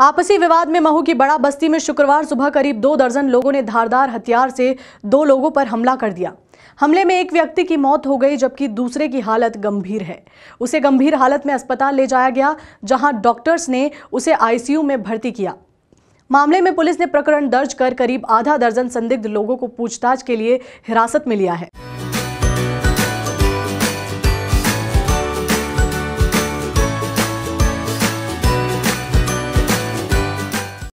आपसी विवाद में महू की बड़ा बस्ती में शुक्रवार सुबह करीब दो दर्जन लोगों ने धारदार हथियार से दो लोगों पर हमला कर दिया। हमले में एक व्यक्ति की मौत हो गई, जबकि दूसरे की हालत गंभीर है। उसे गंभीर हालत में अस्पताल ले जाया गया, जहाँ डॉक्टर्स ने उसे आईसीयू में भर्ती किया। मामले में पुलिस ने प्रकरण दर्ज कर करीब आधा दर्जन संदिग्ध लोगों को पूछताछ के लिए हिरासत में लिया है।